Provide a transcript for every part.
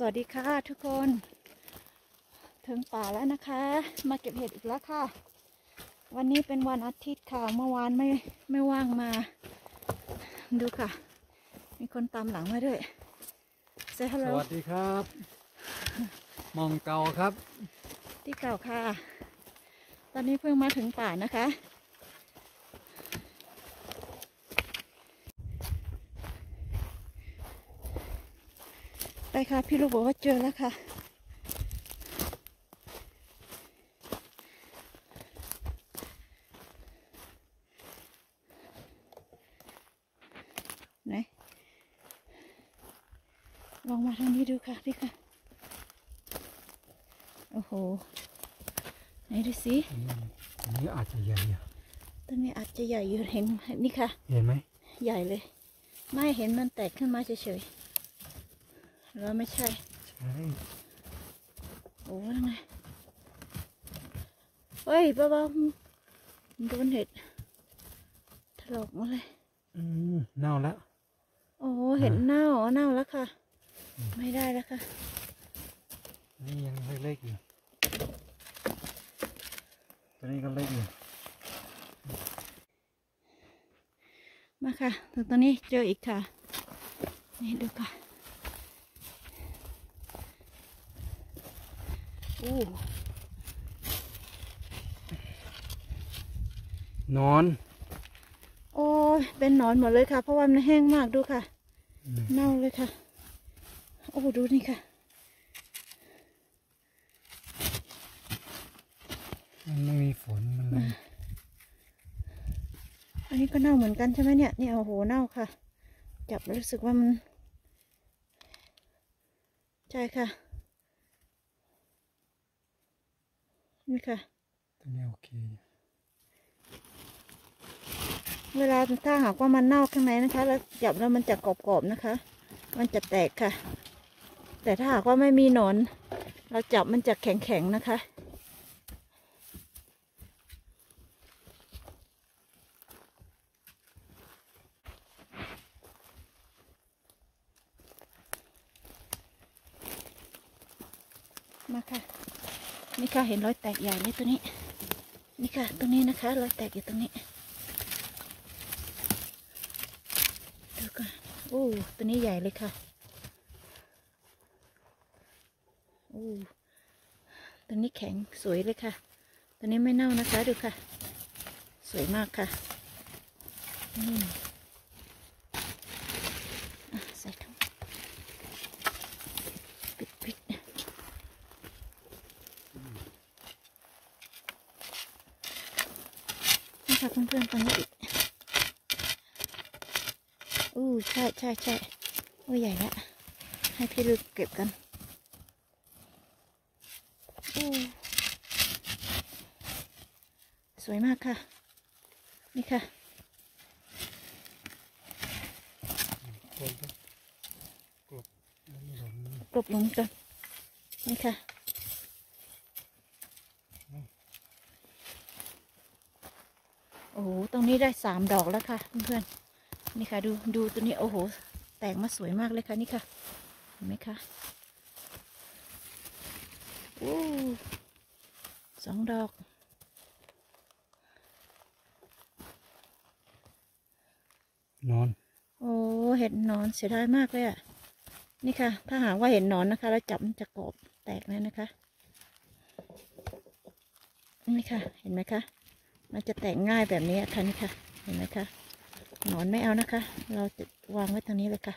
สวัสดีค่ะทุกคน ถึงป่าแล้วนะคะ มาเก็บเห็ดอีกแล้วค่ะ วันนี้เป็นวันอาทิตย์ค่ะ เมื่อวานไม่ไม่ว่างมา ดูค่ะ มีคนตามหลังมาด้วย Say ส hello วัสดีครับ มองเก่าครับ ที่เก่าค่ะ ตอนนี้เพิ่งมาถึงป่านะคะ ไปค่ะ พี่ลูกบอกว่าเจอแล้วค่ะ ไหน ลองมาทางนี้ดูค่ะนี่ค่ะ โอ้โห ไหนดูสิอันนี้อาจจะใหญ่อะต้นนี้อาจจะใหญ่อยู่เห็นนี่ค่ะ เห็นไหม ใหญ่เลย ไม่เห็นมันแตกขึ้นมาเฉยๆ แล้วไม่ใช่ ใช่โอ้ยังไงเฮ้ยบ้าบ้าโดนเห็ดถลอกหมาเลย อืมเน่าแล้ว โอ้เห็ดเน่าเน่าแล้วค่ะ ไม่ได้แล้วค่ะ นี่ยังเล็กๆอยู่ตัวนี้ก็เล็กอยู่มาค่ะถึงตอนนี้เจออีกค่ะ นี่ดูค่ะ อู้นอน โอ้ยเป็นหนอนหมดเลยค่ะ เพราะว่ามันแห้งมากดูค่ะอืมเน่าเลยค่ะ โอ้ดูนี่ค่ะ มันไม่มีฝนมันเลยอันนี้ก็เน่าเหมือนกันใช่ไหมเนี่ยเนี่ยโอ้โหเน่าค่ะ จับแล้วรู้สึกว่ามัน ใช่ค่ะ ค่ะตัวนี้โอเคอยู่เวลาถ้าหากว่ามันเน่าข้างในนะคะ แล้วจับแล้วมันจะกรอบๆนะคะ มันจะแตกค่ะ แต่ถ้าหากว่าไม่มีหนอน เราจับมันจะแข็งๆนะคะ มาค่ะ นี่ ค่ะเห็นรอยแตกใหญ่เลยตัวนี้ นี่ค่ะตรงนี้นะคะรอยแตกอยู่ตรงนี้ดูก่อนโอ้ตัวนี้ใหญ่เลยค่ะโอ้ตัวนี้แข็งสวยเลยค่ะ ตัวนี้ไม่เน่านะคะดูค่ะ สวยมากค่ะ อืมอะใส่ถุงปิดปิดนี่ค่ะเพื่อนๆตรงนี้อีก อู้ใช่ใช่ใช่โอ้ใหญ่ละให้พี่ลูกเก็บกันอู้สวยมากค่ะ นี่ค่ะคนก็กดแล้วหล่นกลบลงกันนี่ค่ะโอ้โหตรงนี้ได้สามดอกแล้วค่ะเพื่อนๆ นี่ค่ะ ดูดูตัวนี้โอ้โห แตกมาสวยมากเลยค่ะนี่ค่ะ เห็นไหมคะโอ้สองดอก นอน โอ้เห็ดหนอนเสียดายมากเลยอะ นี่ค่ะ ถ้าหากว่าเห็นหนอนนะคะ แล้วจับมันจะกรอบแตกเลยนะคะ นี่ค่ะ เห็นไหมคะ มันจะแตกง่ายแบบนี้อะค่ะนี่ค่ะ เห็นไหมคะ หนอนไม่เอานะคะ เราจะวางไว้ตรงนี้เลยค่ะ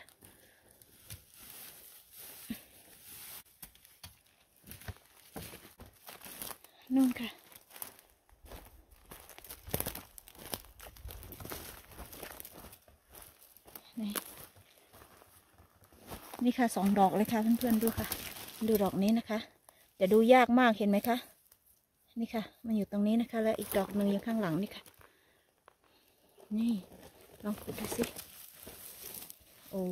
นู่นค่ะนี่นี่ค่ะสองดอกเลยค่ะเพื่อนๆดูค่ะ ดูดอกนี้นะคะจะดูยากมากเห็นไหมคะ นี่ค่ะ มันอยู่ตรงนี้นะคะ แล้วอีกดอกหนึ่งอยู่ข้างหลังนี่ค่ะ นี่ ลองขุดดูสิ โอ้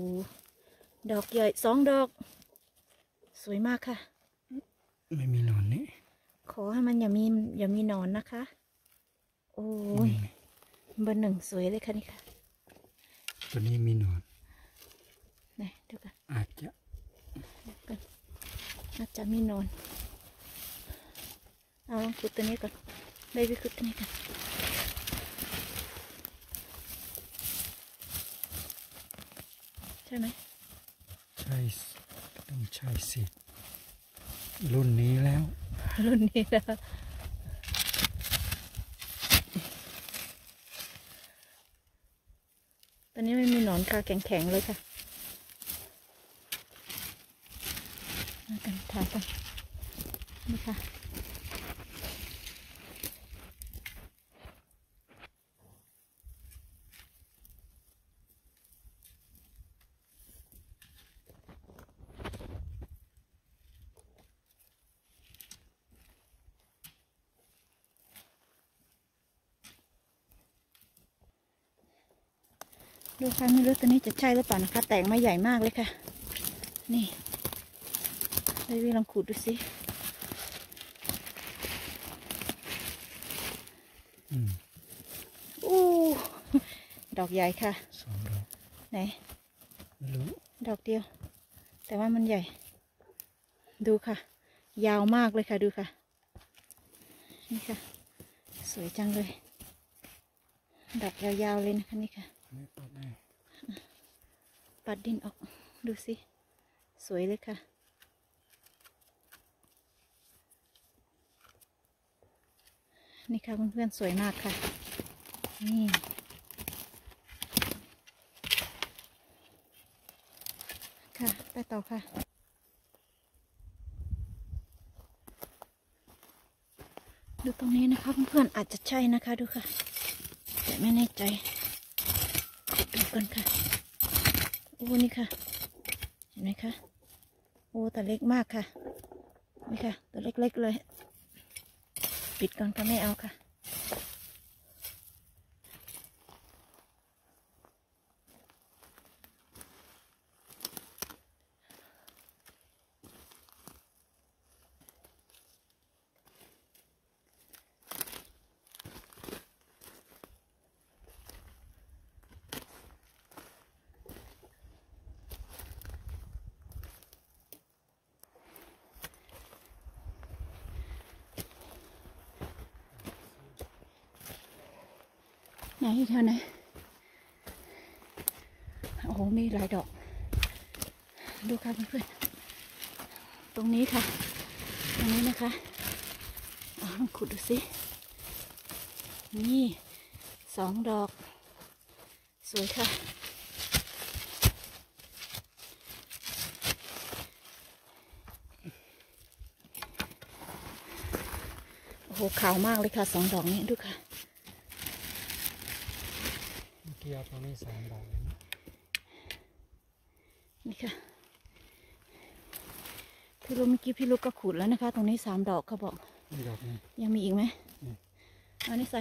ดอกใหญ่สองดอก สวยมากค่ะ ไม่มีหนอนนี่ ขอให้มันอย่ามีอย่ามีหนอนนะคะ โอ้ยนี่เบอร์หนึ่งสวยเลยค่ะนี่ค่ะ ตัวนี้มีหนอน ไหนดูกัน อาจจะดูกันจะมีหนอน เอาลองขุดตัวนี้ก่อนเบบี้ขุดตัวนี้ก่อน ใช่ไหมใช่สิต้องใช่สิ รุ่นนี้แล้ว รุ่นนี้แล้วตอนนี้ไม่มีหนอนค่ะแข็งๆเลยค่ะมากันถ่ายกันนี่ค่ะ ดูค่ะไม่รู้ตัวนี้จะใช่หรือเปล่านะคะ แตกมาใหญ่มากเลยค่ะ นี่เบบี้ลองขูดดูสิอืมอู้ดอกใหญ่ค่ะสองดอกไหนไม่รู้ดอกเดียว แต่ว่ามันใหญ่ ดูค่ะ ยาวมากเลยค่ะดูค่ะ นี่ค่ะ สวยจังเลย ดอกยาวๆเลยนะคะนี่ค่ะไม่ ปลดแน่ปัดดินออก ดูสิ สวยเลยค่ะ นี่ค่ะเพื่อนๆสวยมากค่ะ นี่ค่ะ ไปต่อค่ะ ดูตรงนี้นะคะเพื่อนๆอาจจะใช่นะคะดูค่ะ แต่ไม่แน่ใจ ดูกันค่ะ โอ้นี่ค่ะ เห็นไหมคะ โอ้แต่เล็กมากค่ะ นี่ค่ะ ตัวเล็กๆเลย ปิดก่อนค่ะไม่เอาค่ะ ไหนอยู่แถวไหนโอ้โหมีหลายดอก ดูค่ะเพื่อนๆตรงนี้ค่ะ ตรงนี้นะคะเอาลองขุดดูสิ นี่สองดอก สวยค่ะ โอ้โหขาวมากเลยค่ะสองดอกนี้ดูค่ะ เมื่อกี้เอาตรงนี้สามดอกเลยนะนี่ค่ะพี่ลูกเมื่อกี้พี่ลูกก็ขุดแล้วนะคะ ตรงนี้สามดอกเขาบอกนี่ดอกนี้ยังมีอีกไหมอืมเอานี่ใส่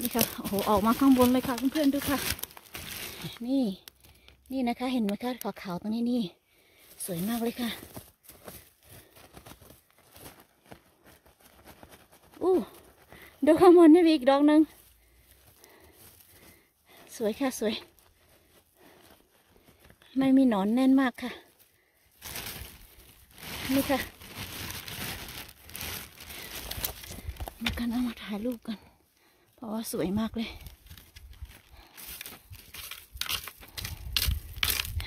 นี่ค่ะโอ้โหออกมาข้างบนเลยค่ะเพื่อนๆดูค่ะ นี่ นี่นะคะ เห็นไหมคะขาวๆตรงนี้นี่ สวยมากเลยค่ะอู้ดูข้างบนนี่มีอีกดอกหนึ่ง สวยค่ะสวย ไม่มีหนอนแน่นมากค่ะ นี่ค่ะมากันเอามาถ่ายรูปกัน เพราะว่าสวยมากเลย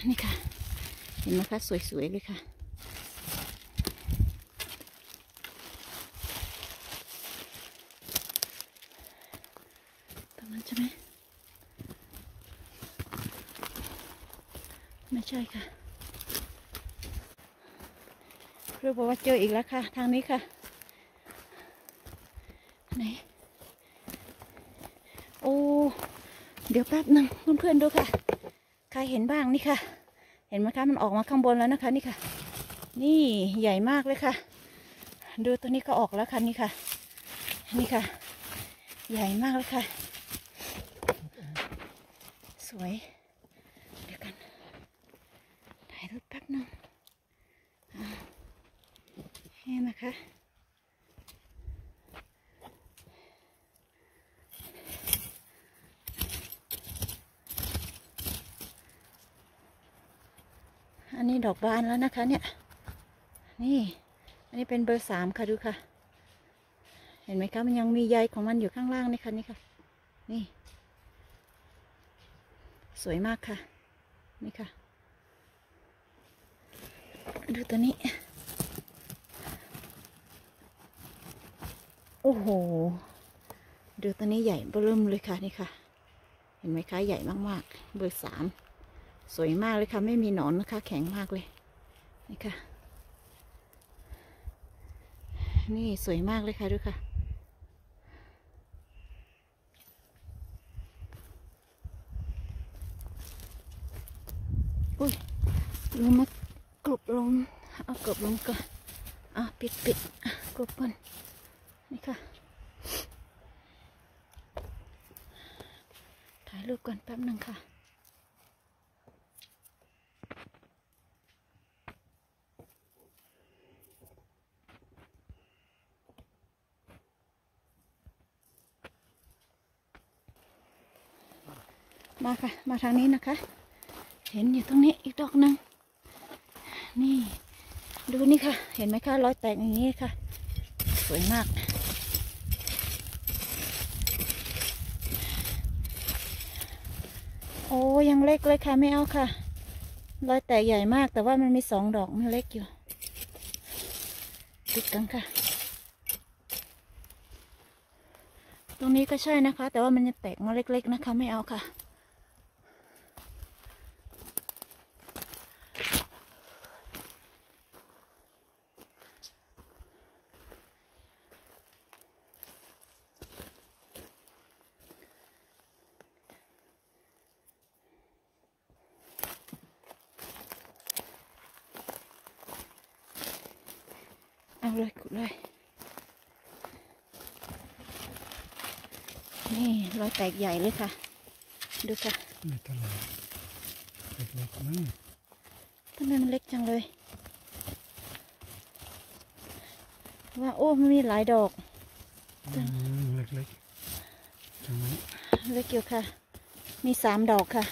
นี่ค่ะ เห็นไหมคะสวยๆเลยค่ะ ตรงนั้นใช่ไหม ไม่ ใช่ค่ะครูบอกว่าเจออีกแล้วค่ะ ทางนี้ค่ะ ไหน โอ้ เดี๋ยวแป๊บหนึ่งเพื่อนๆดูค่ะ ใครเห็นบ้างนี่ค่ะ เห็นไหมคะมันออกมาข้างบนแล้วนะคะ นี่ค่ะ นี่ใหญ่มากเลยค่ะ ดูตัวนี้ก็ออกแล้วค่ะนี่ค่ะ นี่ค่ะ ใหญ่มากเลยค่ะ สวย เดี๋ยวกัน ถ่ายรูปแป๊บหนึงอ่านี่นะคะ อั นี้ดอกบานแล้วนะคะ เนี่ย นี่ อันนี้เป็นเบอร์สามค่ะดูค่ะ เห็นไหมคะมันยังมีใยของมันอยู่ข้างล่างนี่ค่ะนี่ค่ะ นี่ สวยมากค่ะ นี่ค่ะ ดูตัวนี้ โอ้โห ดูตัวนี้ใหญ่เบิ่มเลยค่ะนี่ค่ะ เห็นไหมคะใหญ่มากๆ เบอร์สาม สวยมากเลยค่ะ ไม่มีหนอนนะคะ แข็งมากเลยนี่ค่ะ นี่สวยมากเลยค่ะดูค่ะ อุ้ยลืมมากรบลงเอากรบลงก่อนอะปิดปิดอะกรบก่อนนี่ค่ะถ่ายรูปก่อนแป๊บหนึ่งค่ะ มาค่ะ มาทางนี้นะคะ เห็นอยู่ตรงนี้อีกดอกหนึ่งนี่ ดูนี่ค่ะ เห็นไหมคะรอยแตกอย่างนี้ค่ะ สวยมาก โอ้ยังเล็กเลยค่ะ ไม่เอาค่ะ รอยแตกใหญ่มากแต่ว่ามันมีสองดอกมันเล็กอยู่ติดกันค่ะ ตรงนี้ก็ใช่นะคะ แต่ว่ามันยังแตกมาเล็ก ๆ นะคะ ไม่เอาค่ะ เอาเลยขุดเลย นี่รอย แตกใหญ่เลยค่ะ ดูค่ะไม่เท่าไหร่เล็กๆมั้งทำไมมันเล็กจังเลย ว่าโอ้มันมีหลายดอกอืมเล็กๆจังนั้นเล็กอยู่ค่ะ มีสามดอกค่ะ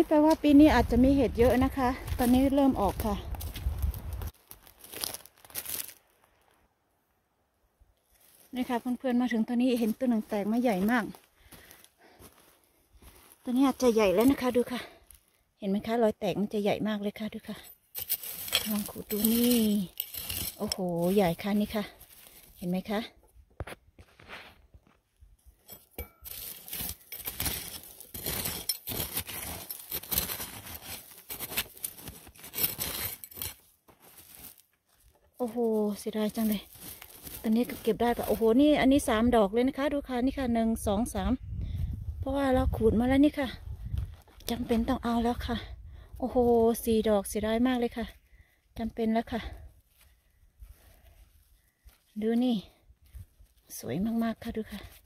นี่แปลว่าปีนี้อาจจะมีเห็ดเยอะนะคะ ตอนนี้เริ่มออกค่ะ นี่ค่ะเพื่อนๆมาถึงตอนนี้เห็นตัวหนึ่งแตกมาใหญ่มาก ตัวนี้อาจจะใหญ่แล้วนะคะดูค่ะ เห็นไหมคะรอยแตกมันจะใหญ่มากเลยค่ะดูค่ะ ลองขูดดูนี่ โอ้โห ใหญ่ค่ะนี่ค่ะ เห็นไหมคะ อ้โหเสียดายจังเลยตอนนี้ก็เก็บได้ปะโอ้โห นี่อันนี้สามดอกเลยนะคะ ดูค่ะ นี่ค่ะหนึ่งสองสาม เพราะว่าเราขูดมาแล้วนี่ค่ะจำเป็นต้องเอาแล้วค่ะ โอ้โหสี่ดอกเสียดายมากเลยค่ะจำเป็นแล้วค่ะ ดูนี่ สวยมากๆค่ะดูค่ะ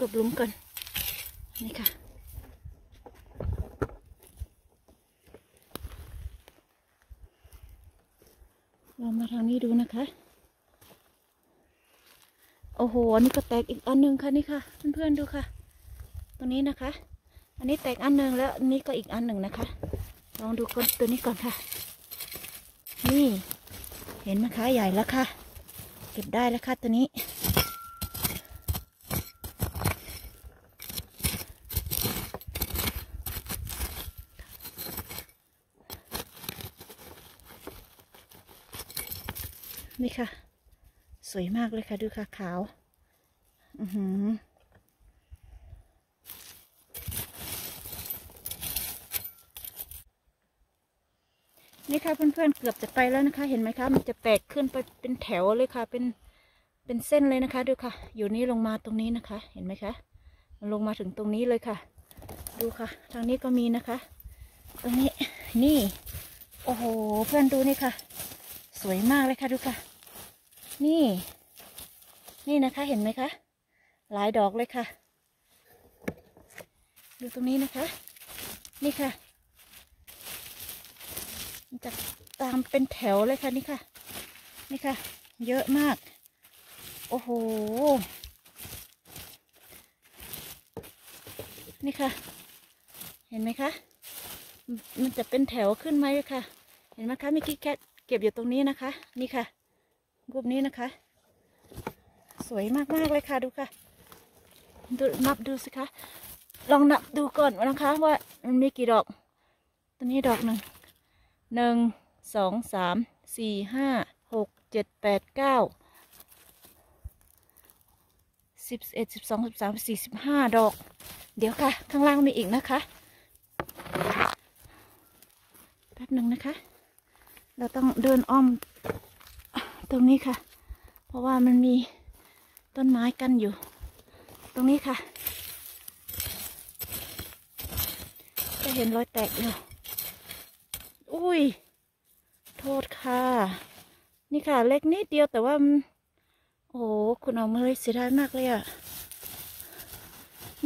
กบลุมก่อน นี่ค่ะ เรามาทางนี้ดูนะคะ โอ้โห อันนี้ก็แตกอีกอันหนึ่งค่ะนี่ค่ะ เพื่อนๆดูค่ะ ตรงนี้นะคะ อันนี้แตกอันหนึ่งแล้วอันนี้ก็อีกอันหนึ่งนะคะ ลองดูกนตัวนี้ก่อนค่ะ นี่ เห็นไหมคะ ใหญ่แล้วค่ะ เก็บได้แล้วค่ะตัวนี้ นี่ค่ะ สวยมากเลยค่ะ ดูค่ะขาว อือหือนี่ค่ะเพื่อนๆเกือบจะไปแล้วนะคะ เห็นไหมคะ มันจะแตกขึ้นไปเป็นแถวเลยค่ะ เป็นเเป็นเส้นเลยนะคะ ดูค่ะ อยู่นี่ลงมาตรงนี้นะคะ เห็นไหมคะ มันลงมาถึงตรงนี้เลยค่ะ ดูค่ะ ทางนี้ก็มีนะคะ ตรงนี้นี่ โอ้โห เพื่อนดูนี่ค่ะ สวยมากเลยค่ะดูค่ะ นี่ นี่นะคะเห็นไหมคะ หลายดอกเลยค่ะ ดูตรงนี้นะคะ นี่ค่ะมันจะตามเป็นแถวเลยค่ะนี่ค่ะ นี่ค่ะ เยอะมาก โอ้โห นี่ค่ะ เห็นไหมคะ มันจะเป็นแถวขึ้นไหมค่ะ เห็นไหมคะมื่อกี้แค่เก็บอยู่ตรงนี้นะคะ นี่ค่ะ รูปนี้นะคะ สวยมากๆเลยค่ะดูค่ะดูนับดูสิคะลองนับดูก่อนนะคะว่ามันมีกี่ดอก ตัวนี้ดอกหนึ่งหนึ่งสองสามสี่ห้าหกเจ็ดแปดเก้าสิบเอ็ดสิบสองสิบสามสี่สิบห้าดอก เดี๋ยวค่ะ ข้างล่างมีอีกนะคะแป๊บหนึ่งนะคะ เราต้องเดินอ้อม ตรงนี้ค่ะ เพราะว่ามันมีต้นไม้กันอยู่ ตรงนี้ค่ะ จะเห็นรอยแตกอยู่อุ้ย โทษค่ะ นี่ค่ะ เล็กนิดเดียวแต่ว่ามันโอ้โหคุณเอามาเลยเสียดายมากเลยอะ่ะ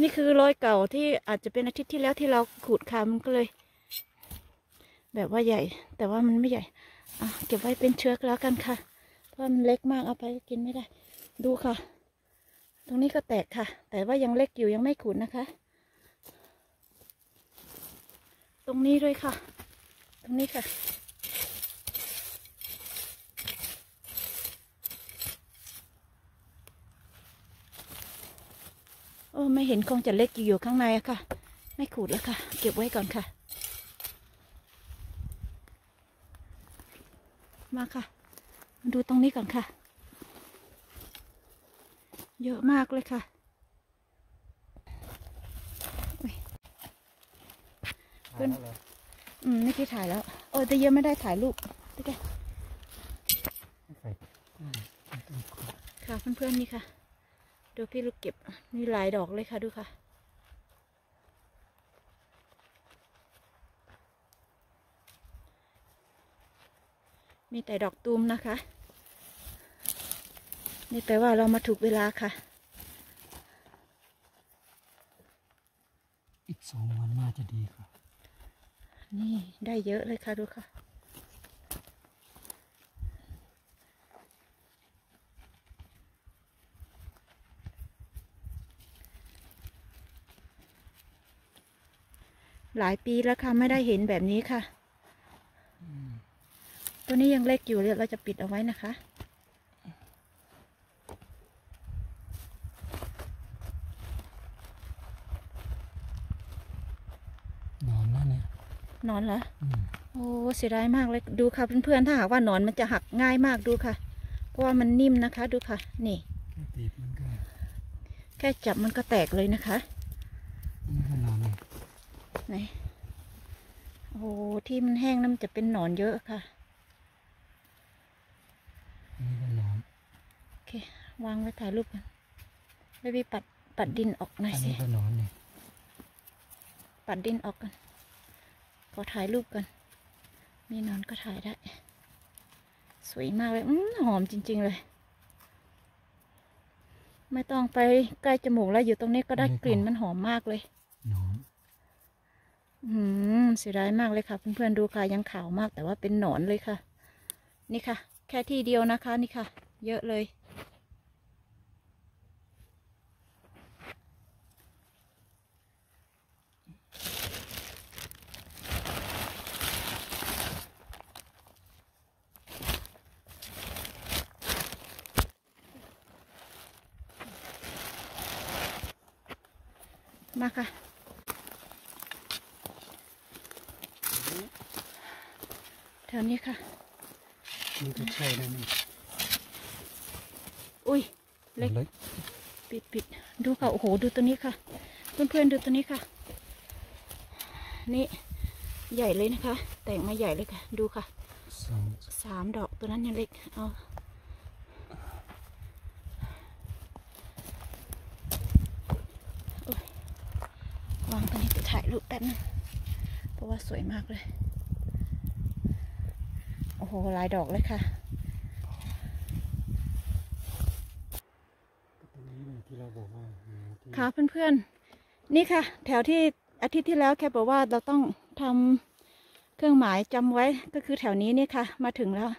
นี่คือรอยเก่าที่อาจจะเป็นอาทิตย์ที่แล้วที่เราขูดค่ะมันก็เลย แบบว่าใหญ่ แต่ว่ามันไม่ใหญ่ อะ เก็บไว้เป็นเชื้อแล้วกันค่ะ เพราะมันเล็กมากเอาไปกินไม่ได้ ดูค่ะ ตรงนี้ก็แตกค่ะ แต่ว่ายังเล็กอยู่ยังไม่ขูดนะคะ ตรงนี้ด้วยค่ะ ตรงนี้ค่ะ โอ้ไม่เห็นคงจะเล็กอยู่อยู่ข้างในอะค่ะ ไม่ขูดแล้วค่ะ เก็บไว้ก่อนค่ะ มาค่ะ มาดูตรงนี้ก่อนค่ะ เยอะมากเลยค่ะอุ๊ยเป็นอืมไม่คิดถ่ายแล้ว โอ้ยแต่เยอะไม่ได้ถ่ายรูปโอเคใส่อืมไม่ต้องขอค่ะเพื่อนๆนี่ค่ะ ดูพี่ลูกเก็บมีหลายดอกเลยค่ะดูค่ะมีแต่ดอกตูมนะคะ นี่แปลว่าเรามาถูกเวลาค่ะ อีกสองวันน่าจะดีค่ะ นี่ได้เยอะเลยค่ะดูค่ะหลายปีแล้วค่ะ ไม่ได้เห็นแบบนี้ค่ะ ตัวนี้ยังเล็กอยู่เดี๋ยวเราจะปิดเอาไว้นะคะ นอนแล้วเนี่ย น อนเหรออืมโอ้เสียดายมากเลยดูค่ะเพื่อนๆถ้าหากว่าหนอนมันจะหักง่ายมากดูค่ะ เพราะว่ามันนิ่มนะคะ ดูค่ะ นี่แค่ตีบมันก็แค่จับมันก็แตกเลยนะคะนี่ก็นอนเลยไหนโอ้โหที่มันแห้งนั่นมันจะเป็นหนอนเยอะค่ะนี่ก็นอนโอเควางไว้ถ่ายรูปกันไม่พี่ปัดปัดดินออกหน่อยอันสินี้ก็นอนเนี่ยปัดดินออกกัน ขอถ่ายรูปกัน มีหนอนก็ถ่ายได้ สวยมากเลย อืมหอมจริง ๆ เลย ไม่ต้องไปใกล้จมูกแล้วอยู่ตรงนี้ก็ได้กลิ่นมันหอมมากเลยนอนอืมเสียดายมากเลยค่ะเพื่อนๆดูค่ะยังขาวมากแต่ว่าเป็นหนอนเลยค่ะ นี่ค่ะ แค่ที่เดียวนะคะ นี่ค่ะ เยอะเลย มาค่ะแถวนี้ค่ะนี่ก็ใช่นะนี่อุ้ยเล็กเล็ก ปิดปิดดูค่ะ โอ้โห ดูตัวนี้ค่ะ เพื่อนๆดูตัวนี้ค่ะ นี่ใหญ่เลยนะคะ แต่งมาใหญ่เลยค่ะ ดูค่ะสองสามดอกตัวนั้นยังเล็ก เอา ตอนนี้จะ ถ่ายรูปแป๊บนึงเพราะว่าสวยมากเลย โอ้โหหลายดอกเลยค่ะตรงนี้เนี่ยที่เราบอกว่าหาที่ค่ะเพื่อนๆ นี่ค่ะ แถวที่อาทิตย์ที่แล้วแค่บอกว่าเราต้องทำเครื่องหมายจำไว้ก็คือแถวนี้นี่ค่ะ มาถึงแล้ว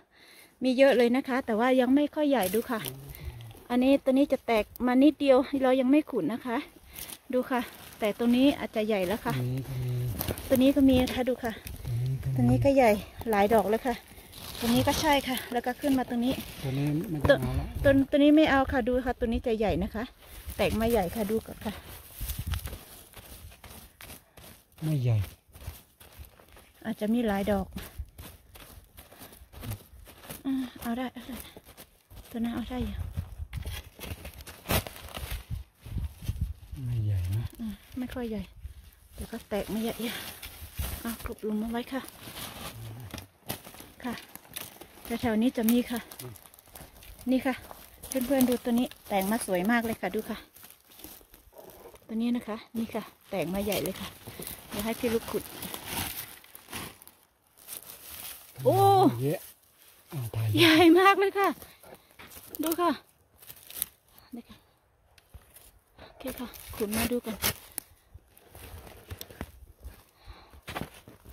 มีเยอะเลยนะคะ แต่ว่ายังไม่ค่อยใหญ่ดูค่ะ อันนี้ตัวนี้จะแตกมานิดเดียวเรายังไม่ขุนนะคะ ดูค่ะ แต่ตัวนี้อาจจะใหญ่แล้วตรค่ะงนี้ก็มีตัวนี้ก็มีนะคะดูค่ะตรงนี้ก็มีตัวนี้ก็ใหญ่หลายดอกเลยค่ะ ตัวนี้ก็ใช่ค่ะ แล้วก็ขึ้นมาตรงนี้ ตัวนี้ไม่ตัต้วองเอาละตัวตัวนี้ไม่เอาค่ะดูค่ะ ตัวนี้จะใหญ่นะคะ แตกมาใหญ่ค่ะดูก่อนค่ะ ไม่ใหญ่ อาจจะมีหลายดอกอ่าเอาได้เอาได้ตัวนั้นเอาได้อยู่ ไม่ใหญ่นะ อืม ไม่ค่อยใหญ่เดี๋ยวก็แตกมาใหญ่ๆเอากรุบหลุมเอาไว้ค่ะ ค่ะแต่แถวนี้จะมีค่ะ นี่ค่ะ เพื่อนๆดูตัวนี้แต่งมาสวยมากเลยค่ะ ดูค่ะ ตัวนี้นะคะ นี่ค่ะ แต่งมาใหญ่เลยค่ะ เดี๋ยวให้พี่ลูกขุด โอ้เยอะเอาถ่ายใหญ่มากเลยค่ะ ดูค่ะนี่ค่ะโอเคค่ะ ขุดมาดูกัน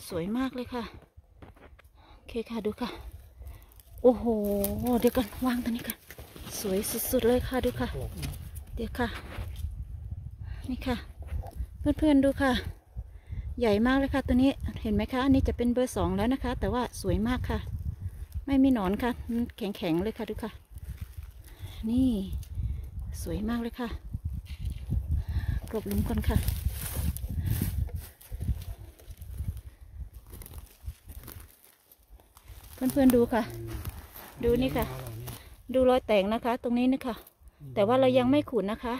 สวยมากเลยค่ะ โอเคค่ะดูค่ะ โอ้โห เดี๋ยวกันวางตัวนี้กัน สวยสุดๆเลยค่ะดูค่ะ เดี๋ยวค่ะ นี่ค่ะ เพื่อนๆดูค่ะ ใหญ่มากเลยค่ะตัวนี้ เห็นไหมคะ อันนี้จะเป็นเบอร์สองแล้วนะคะ แต่ว่าสวยมากค่ะ ไม่มีหนอนค่ะ แข็งๆเลยค่ะดูค่ะ นี่ สวยมากเลยค่ะ กลบหลุมก่อนค่ะเพื่อนๆดูค่ะ ดูนี่ค่ะ ดูรอยแตกนะคะ ตรงนี้นะคะ แต่ว่าเรายังไม่ขุดนะคะ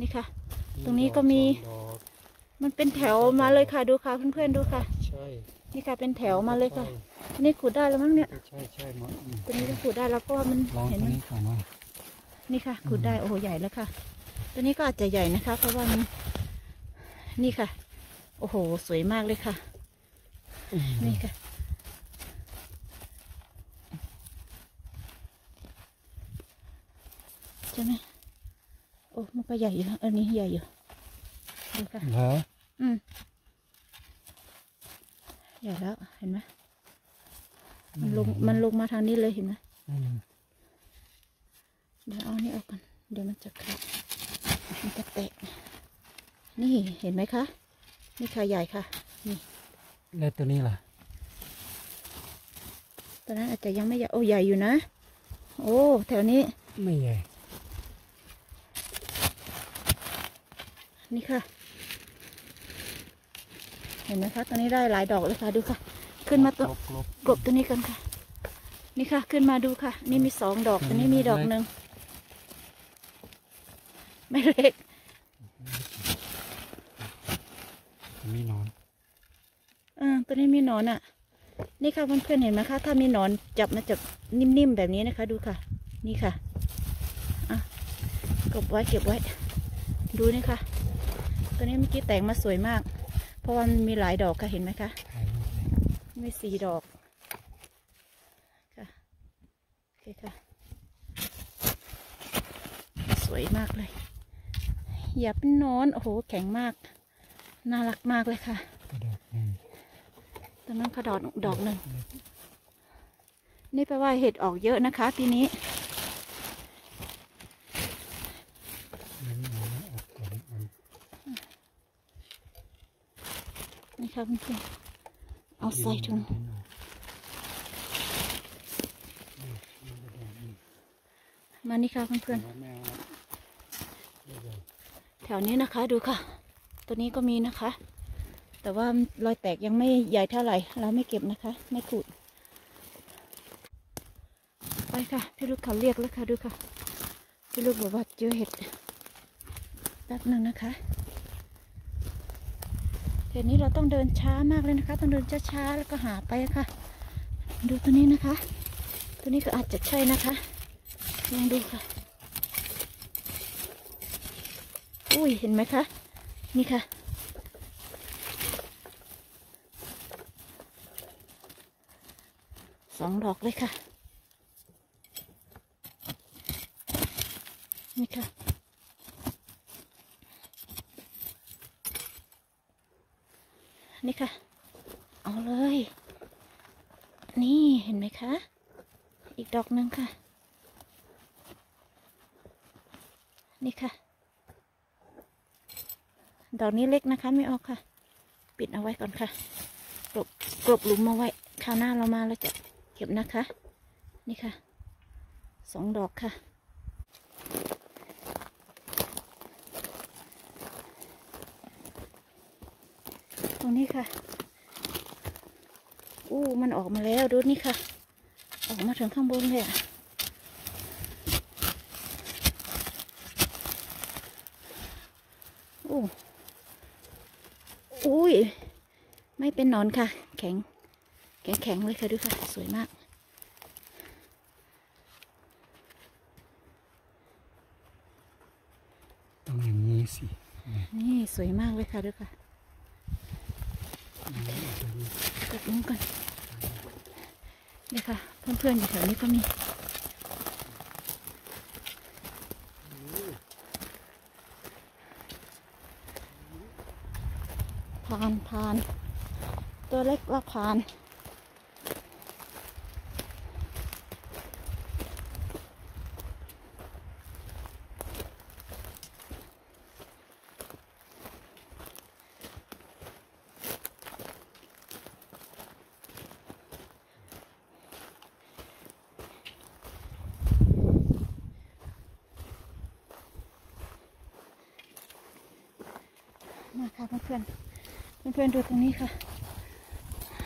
นี่ค่ะ ตรงนี้ก็มี มันเป็นแถวมาเลยค่ะ ดูค่ะเพื่อนๆดูค่ะใช่นี่ค่ะเป็นแถวมาเลยค่ะนนี้ขุดได้แล้วมั้งเนี่ยใช่ใช่มดอืมตัวนี้ขุดได้แล้วเพราะว่ามันเห็นมันนี้ก่อนว่านี่ค่ะขุดได้โอ้โหใหญ่แล้วค่ะ ตัวนี้ก็อาจจะใหญ่นะคะ เพราะว่ามันนี่ค่ะ โอ้โห สวยมากเลยค่ะอืมนี่ค่ะ ใช่ไหมโอ้ มันก็ใหญ่อยู่นะอันนี้ใหญ่อยู่ดูค่ะเหรออืมใหญ่แล้วเห็นไหมมันลงมันลงมาทางนี้เลยเห็นไหมอืมเดี๋ยวเอาอันนี้ออกก่อนเดี๋ยวมันจะขาด มันจะแตกนี่เห็นไหมคะ นี่ค่ะใหญ่ค่ะ นี่ แล้วตัวนี้ล่ะตอนนั้นอาจจะยังไม่ใหญ่ โอ้ใหญ่อยู่นะ โอ้แถวนี้ ไม่ใหญ่ นี่ค่ะ เห็นไหมคะตอนนี้ได้หลายดอกเลยค่ะ ดูค่ะ ขึ้นมาตัวกลบกบตัวนี้กันค่ะ นี่ค่ะ ขึ้นมาดูค่ะ นี่มีสองดอก ตัวนี้มีดอกหนึ่ง ไม่เล็ก มีหนอนอ่าตัวนี้มีหนอนอะ นี่ค่ะเพื่อนๆเห็นไหมคะ ถ้ามีหนอนจับมาจับนิ่มๆแบบนี้นะคะ ดูค่ะ นี่ค่ะอะกบไว้เก็บไว้ ดูนี่ค่ะ ตัวนี้เมื่อกี้แต่งมาสวยมาก เพราะว่ามันมีหลายดอกค่ะเห็นไหมคะถ่ายรูปเลยมีสี่ดอกค่ะโอเคค่ะ สวยมากเลย อย่าเป็นหนอน โอ้โห แข็งมาก น่ารักมากเลยค่ะกระดอกหนึ่งตอนนั้นก็ดอกดอกหนึ่ง นี่แปลว่าเห็ดออกเยอะนะคะ ปีนี้นี่หนอนออกก่อนอันนี่ค่ะเพื่อนๆเอาใส่ถุงมานี่ค่ะเพื่อนแมวละๆ แถวนี้นะคะดูค่ะ ตัวนี้ก็มีนะคะ แต่ว่ารอยแตกยังไม่ใหญ่เท่าไหร่ เราไม่เก็บนะคะ ไม่ขูดไปค่ะ พี่ลูกเขาเรียกแล้วค่ะดูค่ะ พี่ลูกบอกว่าเจอเห็ดแป๊บหนึ่งนะคะเดี๋ยวนี้เราต้องเดินช้ามากเลยนะคะ ต้องเดินช้าๆแล้วก็หาไปค่ะ ดูตัวนี้นะคะ ตัวนี้ก็อาจจะใช่นะคะลองดูค่ะ อุ้ยเห็นไหมคะ นี่ค่ะ สองดอกเลยค่ะ นี่ค่ะนี่ค่ะ เอาเลย นี่เห็นไหมคะ อีกดอกหนึ่งค่ะ นี่ค่ะ ดอกนี้เล็กนะคะ ไม่ออกค่ะ ปิดเอาไว้ก่อนค่ะ กลบกลบหลุมมาไว้คราวหน้าเรามาเราจะเก็บนะคะ นี่ค่ะสองดอกค่ะ ตรงนี้ค่ะ อู้ มันออกมาแล้วดูนี่ค่ะ ออกมาถึงข้างบนเลยอะอู้ อุ้ย ไม่เป็นหนอนค่ะ แข็ง แข็งแข็งๆเลยค่ะดูค่ะ สวยมาก ต้องอย่างนี้สิ นี่สวยมากเลยค่ะดูค่ะตัดมุ้งก่อนนี่ค่ะ เพื่อนๆอยู่แถวนี้ก็มี พานพาน ตัวเล็กละพานมาค่ะเพื่อนๆ เพื่อนๆดูตรงนี้ค่ะ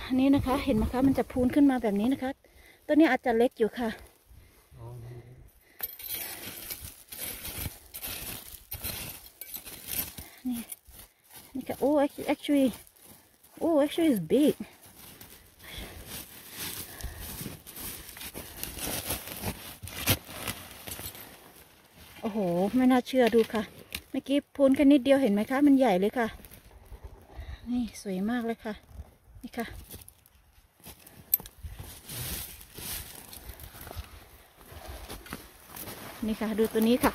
อันนี้นะคะ เห็นไหมคะมันจะพูนขึ้นมาแบบนี้นะคะตัวนี้อาจจะเล็กอยู่ค่ะนี่นี่ค่ะโอ้ actually actually โอ้ actually is big โอ้โห ไม่น่าเชื่อดูค่ะ เมื่อกี้พูนแค่นิดเดียวเห็นไหมคะ มันใหญ่เลยค่ะ นี่สวยมากเลยค่ะ นี่ค่ะ นี่ค่ะ ดูตัวนี้ค่ะ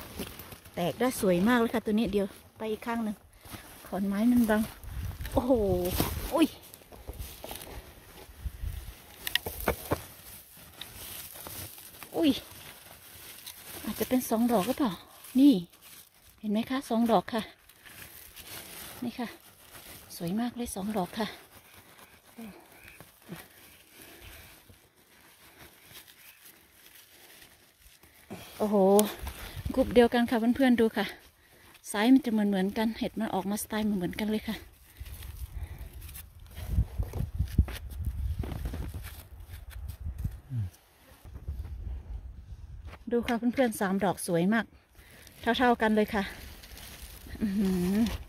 แตกได้สวยมากเลยค่ะ ตัวนี้เดียวไปอีกข้างหนึ่งขอนไม้มันบัง โอ้โหอุ้ยอุ้ยอาจจะเป็นสองดอกก็เปล่า นี่ เห็นไหมคะสองดอกค่ะ นี่ค่ะ สวยมากเลยสองดอกค่ะ โอ้โหกลุ่มเดียวกันค่ะเพื่อนๆดูค่ะไซส์มันจะเหมือนเหมือนๆกัน เห็ดมันออกมาสไตล์เหมือนเหมือนๆกันเลยค่ะ ดูค่ะเพื่อนๆสามดอกสวยมาก เท่าๆกันเลยค่ะ อือหือ